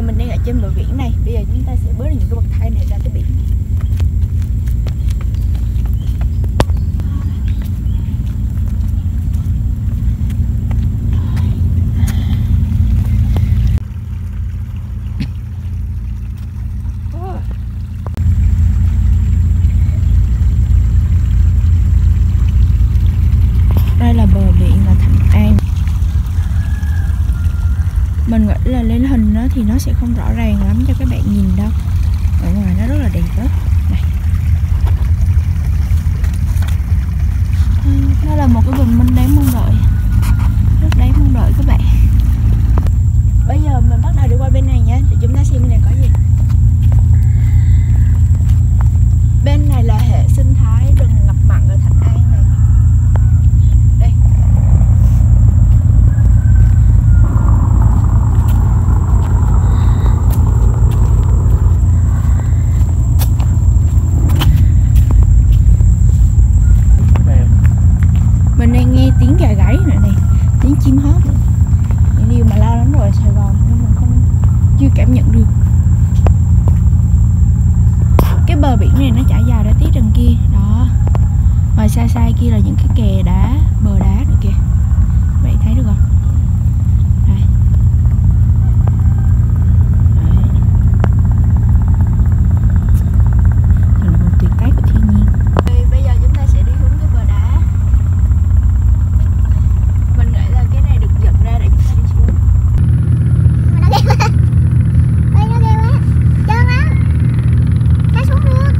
giờ mình đang ở trên bờ biển này. Bây giờ chúng ta sẽ bước những cái bậc thang này ra tới biển đây là bờ biển là Thạnh An mình nghĩ là lên hình nó thì nó sẽ không rõ ràng lắm cho các bạn nhìn đâu ở ngoài nó rất là đẹp đó này Ừ, nó mình một đáng mong đợi. Rất đáng mong đợi các bạn. Bây giờ mình bắt đầu đi qua bên này nhé, để chúng ta xem bên này có gì. Bên này là hệ sinh thái rừng ngập mặn ở Thạnh An này đây mình đang nghe tiếng gà gáy nữa này tiếng chim hót nữa những điều mà lâu lắm rồi ở Sài Gòn nhưng mình không chưa cảm nhận được. Cái bờ biển này nó trải dài ra tí rừng kia, đó. Ngoài xa xa kia là những cái kè đá, bờ đá nữa kìa bạn thấy được không đây Đấy. Thật là một tuyệt tác của thiên nhiên bây giờ chúng ta sẽ đi hướng cái bờ đá mình nghĩ là cái này được dựng ra để chúng ta đi xuống nó ghê quá ơi nó ghê quá trơn lắm nó xuống luôn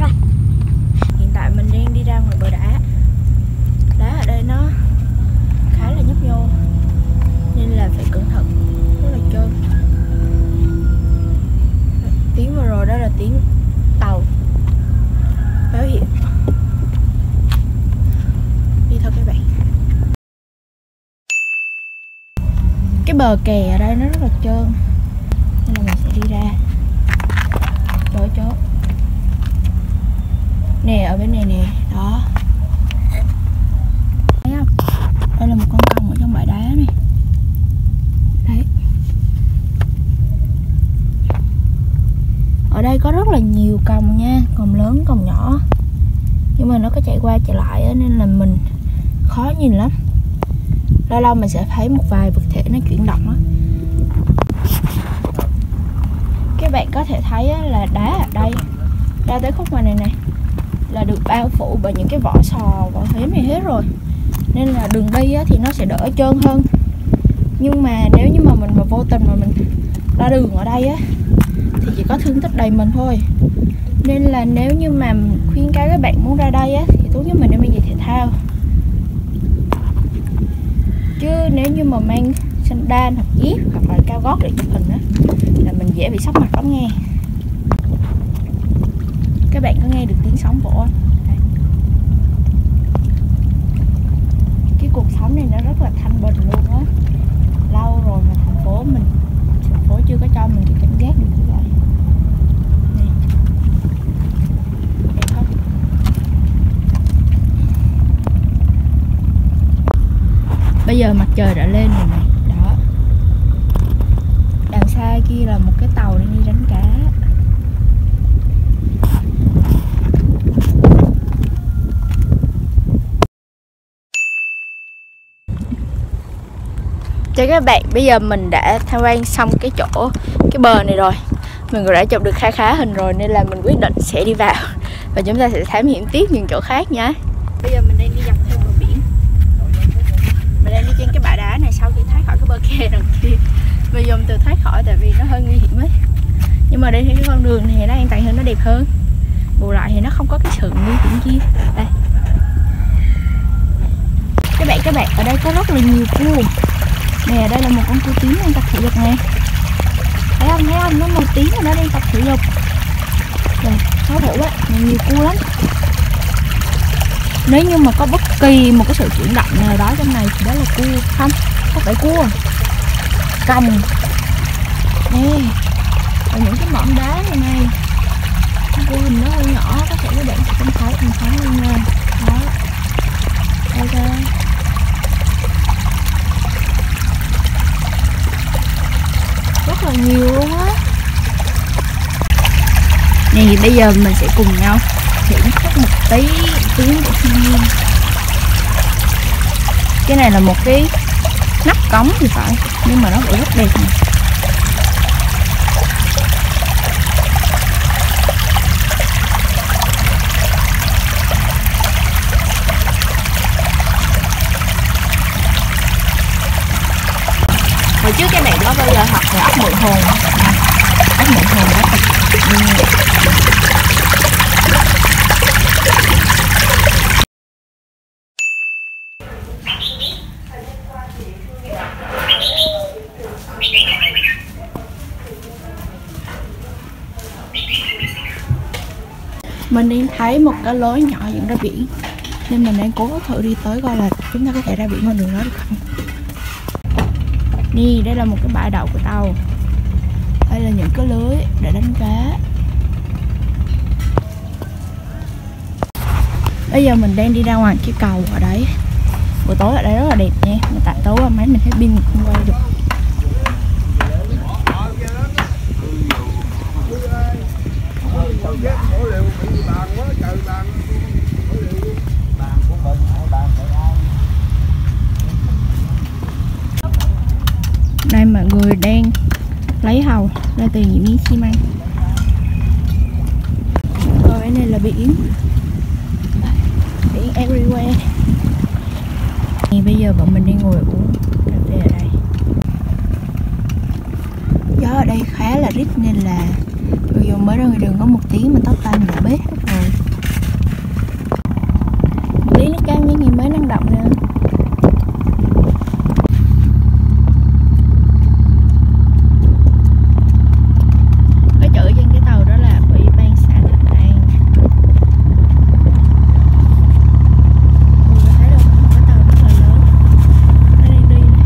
rồi hiện tại mình đang đi ra ngoài bờ đá đá ở đây nó khá là nhấp nhô nên là phải cẩn thận rất là trơn tiếng vừa rồi đó là tiếng tàu báo hiệu đi thôi các bạn cái bờ kè ở đây nó rất là trơn. Nên là mình sẽ đi ra. Chỗ chốt nè, ở bên này nè. Đó. Thấy không? Đây là một con còng ở trong bãi đá này. Đấy. Ở đây có rất là nhiều còng nha, còng lớn, còng nhỏ. Nhưng mà nó có chạy qua chạy lại nên là mình khó nhìn lắm lâu lâu mình sẽ thấy một vài vật thể nó chuyển động á. Các bạn có thể thấy là đá ở đây. Ra tới khúc ngoài này này là được bao phủ bởi những cái vỏ sò vỏ thếm này hết rồi. Nên là đường đi á, thì nó sẽ đỡ trơn hơn. Nhưng mà nếu như mà mình mà vô tình mà mình ra đường ở đây á thì chỉ có thương tích đầy mình thôi. Nên là nếu như mà khuyên cáo các bạn muốn ra đây á thì tốt nhất mình nên đi thể thao chứ nếu như mà mang sandal hoặc dép hoặc là cao gót để chụp hình á, là mình dễ bị sốc mặt lắm nghe các bạn có nghe được tiếng sóng vỗ không? Đây. cái cuộc sống này nó rất là thanh bình luôn á lâu rồi mà thành phố mình thành phố chưa có cho mình cái cảm giác được như vậy Nè. Đẹp không? Giờ mặt trời đã lên rồi này. Đó. Đằng xa kia là một cái tàu đang đi đánh cá. Chào các bạn, bây giờ mình đã tham quan xong cái chỗ cái bờ này rồi. Mình cũng đã chụp được khá khá hình rồi nên là mình quyết định sẽ đi vào. Và chúng ta sẽ thám hiểm tiếp những chỗ khác nhé Bây giờ mình đang đi dọc theo bờ biển Mình đang đi trên cái bãi đá này sau khi thoát khỏi cái bờ kè đằng kia Mình dùng từ thoát khỏi tại vì nó hơi nguy hiểm ấy. Nhưng mà đây thì cái con đường này nó an toàn hơn, nó đẹp hơn. Bù lại thì nó không có cái sự nguy hiểm kia. Đây. Các bạn, các bạn, ở đây có rất là nhiều cua. Nè đây là một con cua tím đang tập thể dục nè. Thấy không thấy không? Nó màu tím rồi nó đang tập thể dục. Rồi nó thủ á nhiều cua lắm nếu như mà có bất kỳ một cái sự chuyển động nào đó trong này thì đó là cua. Không không phải cua. Còng nè và những cái mỏm đá này này cua hình nó hơi nhỏ, có thể các bạn sẽ không thấy mình thấy luôn nha đó. Đây rất là nhiều luôn á. Nè, bây giờ mình sẽ cùng nhau thưởng thức một tí, tiếng của thiên nhiên. Cái này là một cái nắp cống thì phải, nhưng mà nó cũng rất đẹp này. hồi trước cái này nó bây giờ học là ốc mượn hồn. Ốc mượn hồn đó. Mình đang thấy một cái lối nhỏ dẫn ra biển. Nên mình đang cố thử đi tới coi là chúng ta có thể ra biển con đường đó được không? Nè, đây là một cái bãi đậu của tàu Đây là những cái lưới để đánh cá. Bây giờ mình đang đi ra ngoài cái cầu ở đấy. Buổi tối ở đây rất là đẹp nha. Mà tại tối qua máy mình thấy pin không quay được. Đây mọi người đang lấy hầu, ra từ những miếng xi măng. Rồi cái này là biển. Biển everywhere. Thì Bây giờ bọn mình đi ngồi uống cà phê ở đây. Gió ở đây khá là rít nên là dù mới ra ngoài đường có một tiếng mà tóc tay mình đã bết hết rồi Một tí nước cam với ngày mới năng động nè Cái chỗ trên cái tàu đó là Ủy ban xã Thịnh An Mọi người thấy đâu một cái tàu rất là lớn Nó đang đi nè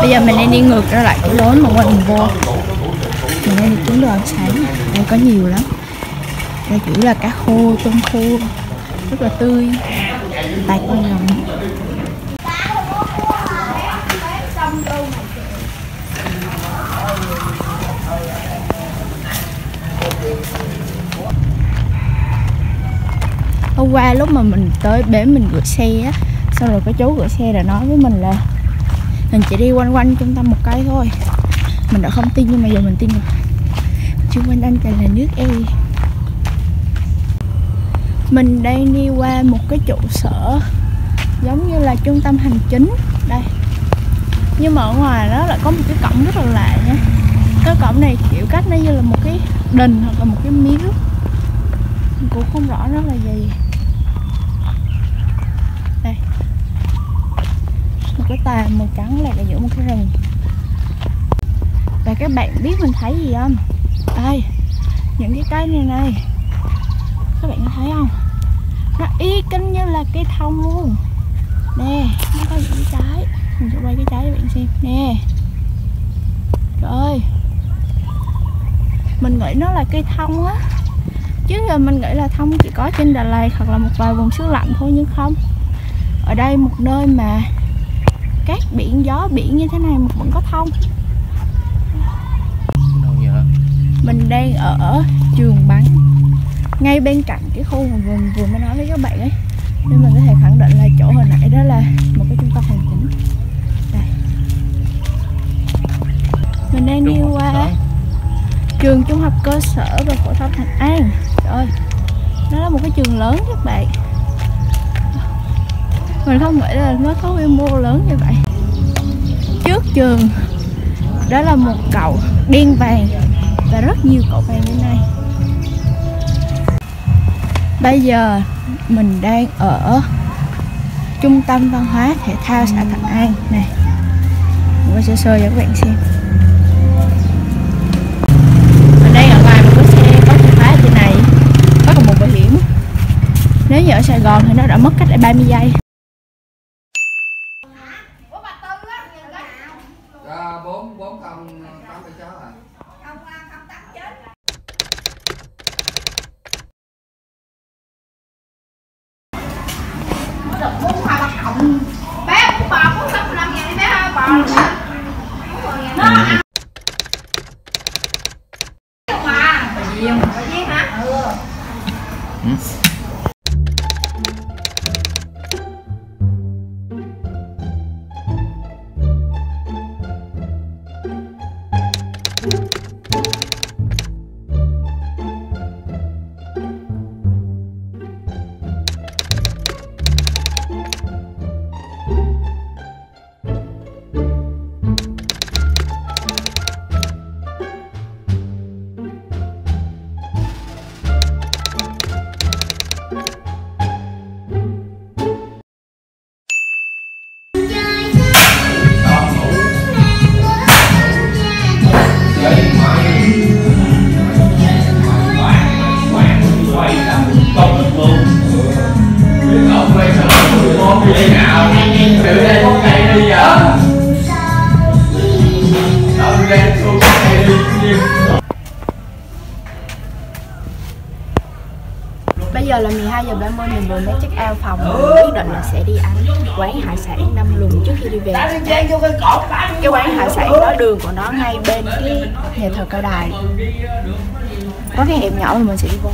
Bây giờ mình đang đi ngược ra lại cái lối mà qua mình vô. Mình đang đi kiếm đồ ăn sáng Đây có nhiều lắm. Đây chủ là cá khô, tôm khô Rất là tươi. Tạt con rồng. Hôm qua lúc mà mình tới bến mình gửi xe á Xong rồi cái chú gửi xe đã nói với mình là mình chỉ đi quanh quanh trung tâm một cái thôi. Mình đã không tin, nhưng mà giờ mình tin rồi. Xung quanh anh toàn là nước e. Mình đang đi qua một cái trụ sở giống như là trung tâm hành chính. Đây. Nhưng mà ở ngoài đó lại có một cái cổng rất là lạ nha. Cái cổng này kiểu cách nó như là một cái đình hoặc là một cái miếu. Cũng không rõ nó là gì đây một cái tà màu trắng lạc ở giữa một cái rừng. Và các bạn biết mình thấy gì không? Đây, những cái cây này này. Các bạn có thấy không? Nó y kinh như là cây thông luôn. Nè, nó có những cái. Trái mình sẽ quay cái trái cho bạn xem. Nè. Trời ơi mình nghĩ nó là cây thông á. Chứ giờ mình nghĩ là thông chỉ có trên Đà Lạt hoặc là một vài vùng xứ lạnh thôi, nhưng không. Ở đây một nơi mà cát biển gió biển như thế này mà vẫn có thông. Đâu vậy? Mình đang ở trường bắn ngay bên cạnh cái khu mà vừa, vừa mới nói với các bạn ấy. Nên mình có thể khẳng định là chỗ hồi nãy đó là một cái trung tâm hành chính. Đây. Mình đang đi qua trường trung học cơ sở và phổ thông Thành An. Trời ơi nó là một cái trường lớn các bạn mình không nghĩ là nó có quy mô lớn như vậy. Trước trường, đó là một cậu đen vàng và rất nhiều cậu vàng bên này. Bây giờ mình đang ở trung tâm văn hóa thể thao xã Thạnh An này. Mình sẽ sơ cho các bạn xem. Mình đang ở ngoài một cái xe có chìa khóa trên này. Có cả một bảo hiểm. Nếu như ở Sài Gòn thì nó đã mất cách đây 30 giây. được muốn hai ba cộng bé của bà muốn sắp năm ngàn đi bé hai bà nó ăn bà Duyên bà Duyên hả? Ừ. quyết định là sẽ đi ăn quán hải sản Năm Lùng trước khi đi về. Cái quán hải sản đó, đường của nó ngay bên cái nhà thờ cao đài. Có cái hẻm nhỏ mà mình sẽ đi vô.